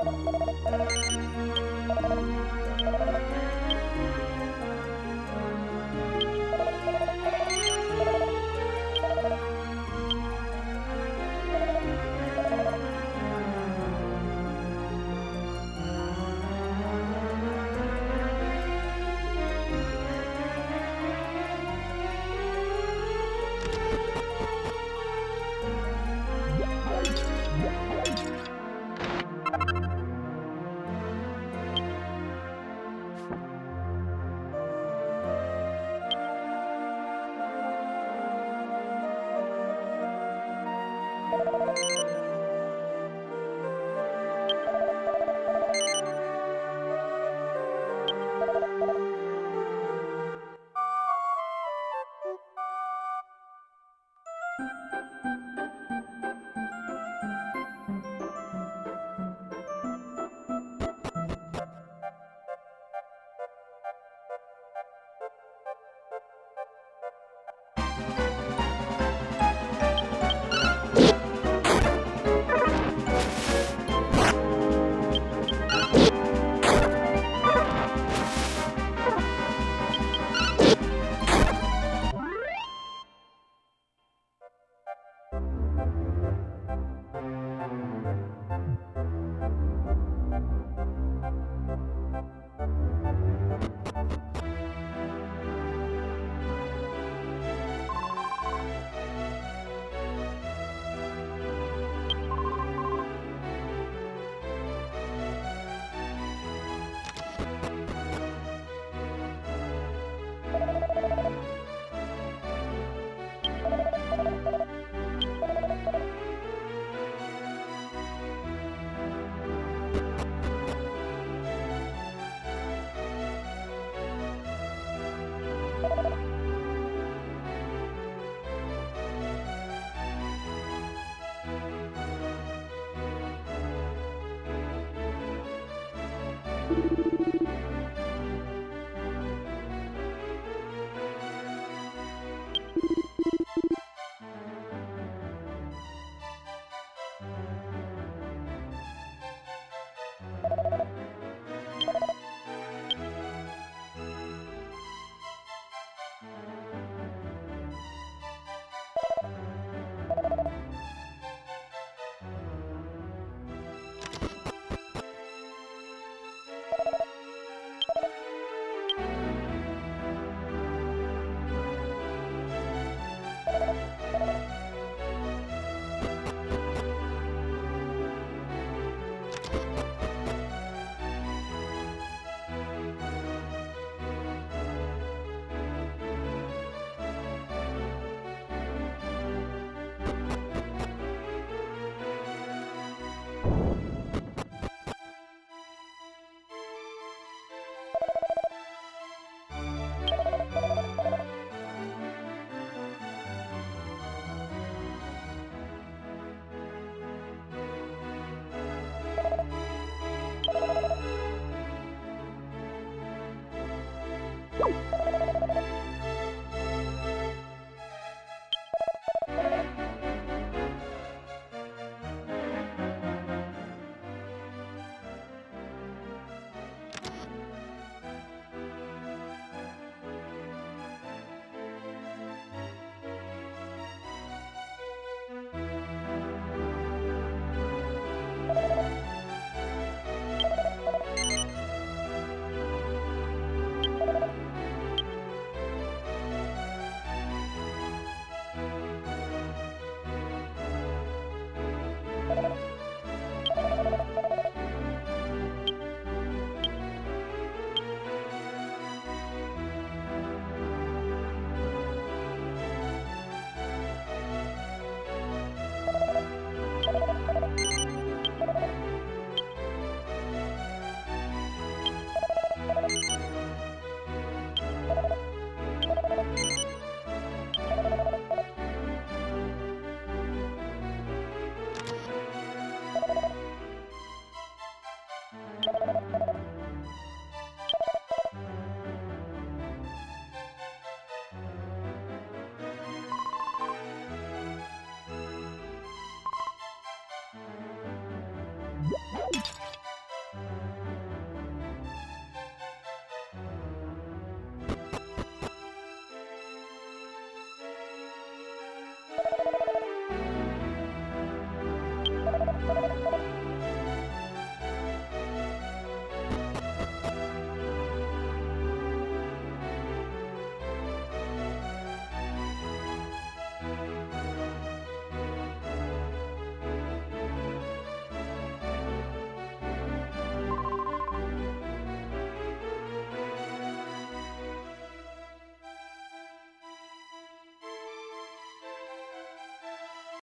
You